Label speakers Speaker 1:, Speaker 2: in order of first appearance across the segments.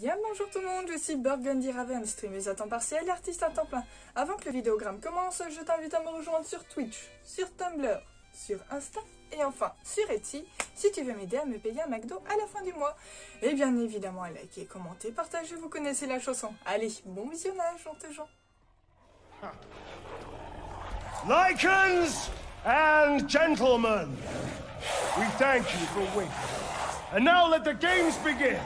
Speaker 1: bien bonjour tout le monde, je suis Burgundy Raven, streameuse à temps partiel artiste à temps plein. Avant que le vidéogramme commence, je t'invite à me rejoindre sur Twitch, sur Tumblr, sur Insta et enfin sur Etsy si tu veux m'aider à me payer un McDo à la fin du mois. Et bien évidemment à liker, commenter, partager, vous connaissez la chanson. Allez, bon visionnage, on gens.
Speaker 2: Lycans and gentlemen, we thank you for waiting. And now let the games begin.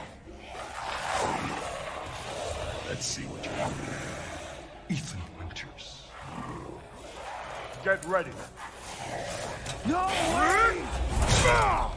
Speaker 2: Let's see what you're Ethan Winters. Get ready. No way! Ah!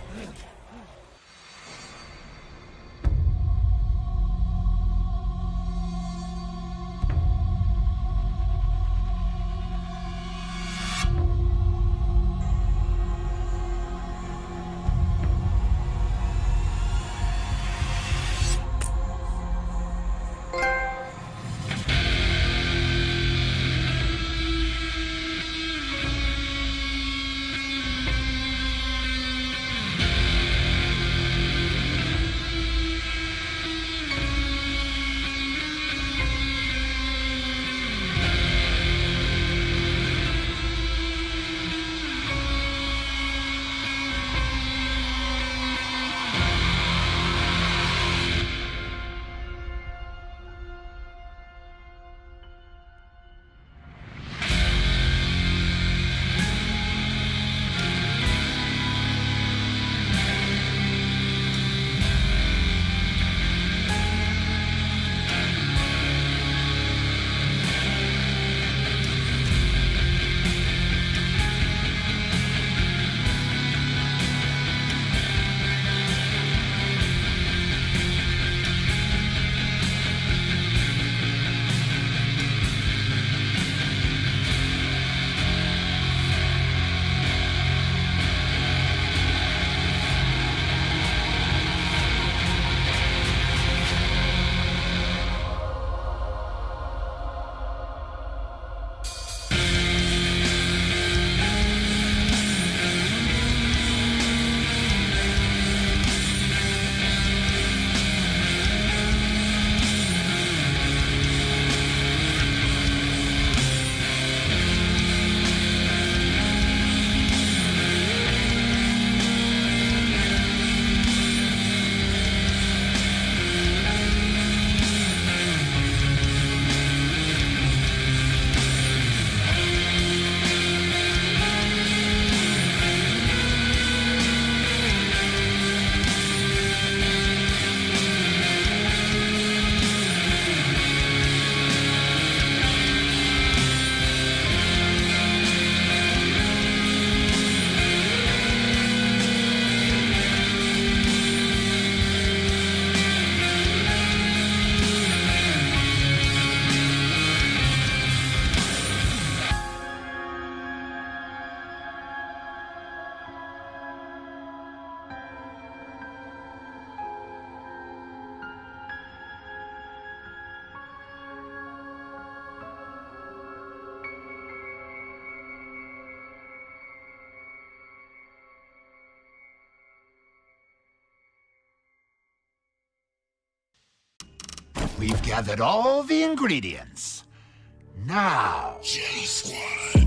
Speaker 3: We've gathered all the ingredients. Now...
Speaker 4: J-Squad!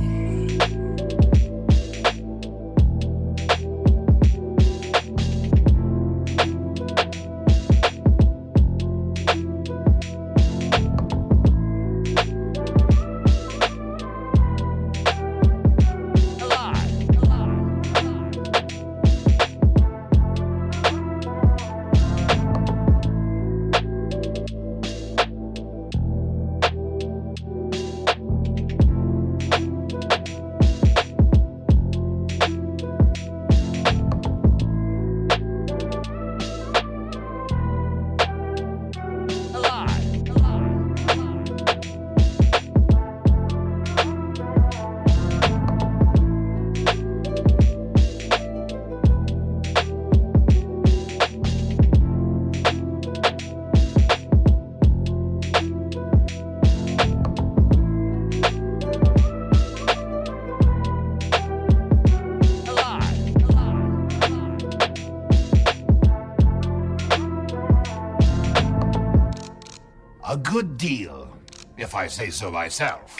Speaker 3: I say so myself.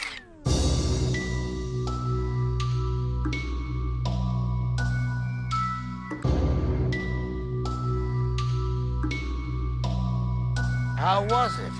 Speaker 3: How was it?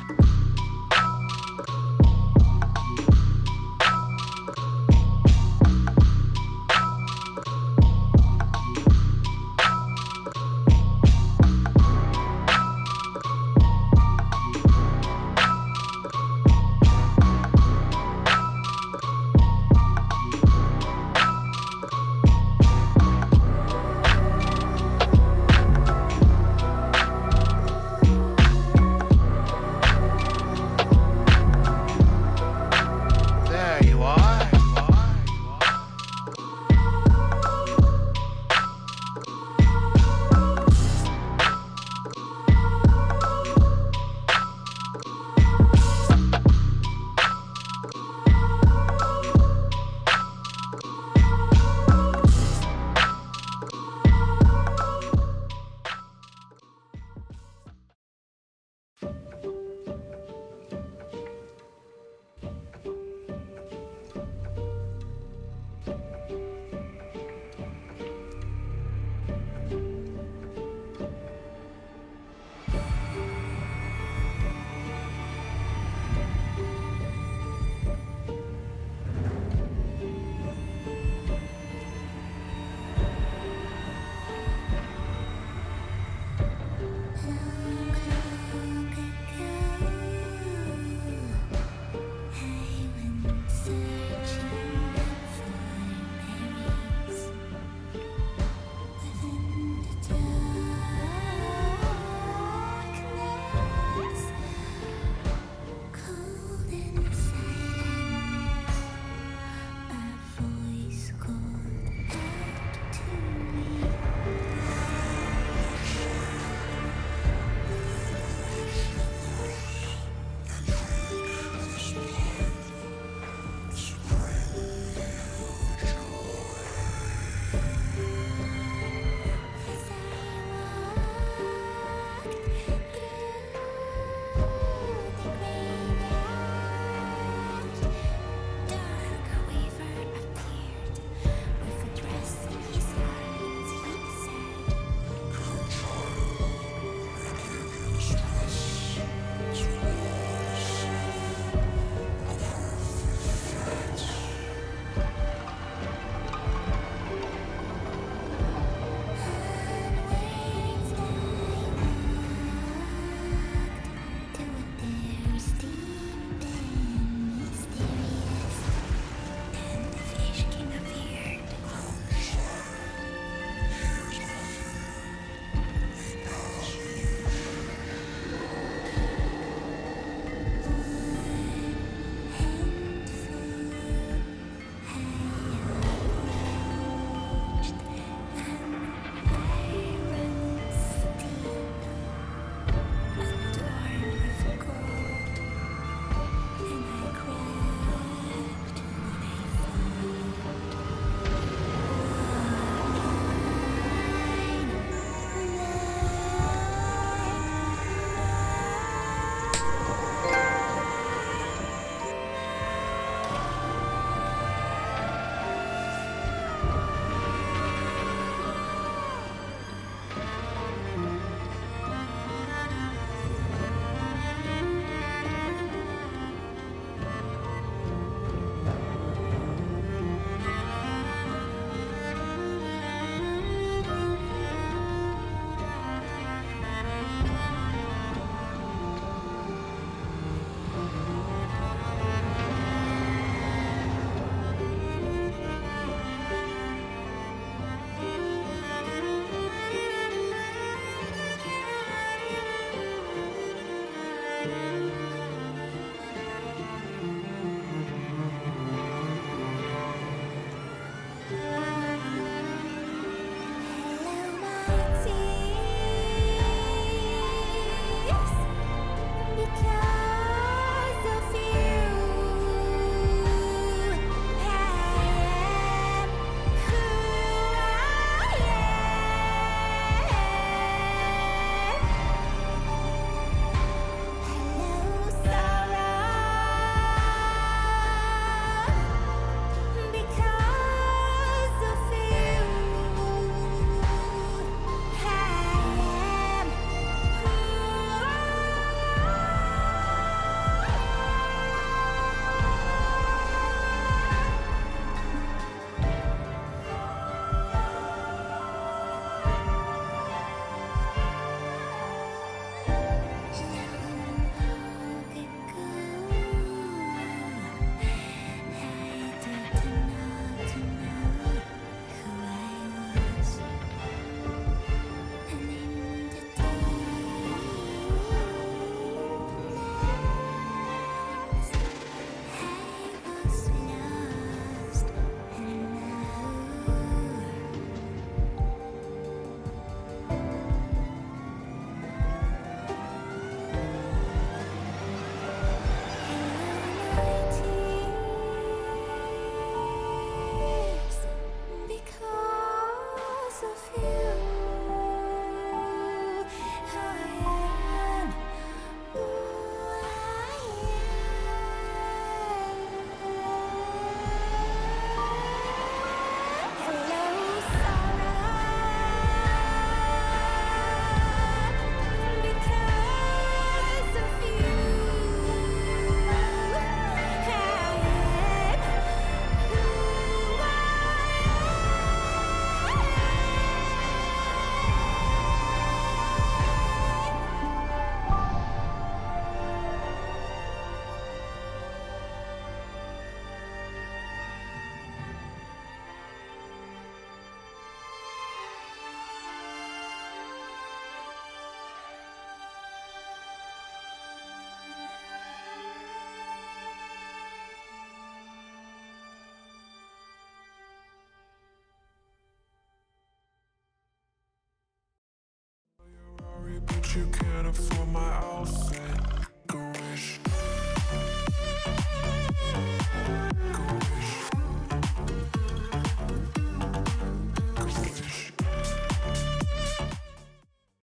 Speaker 4: You can't afford my outfit.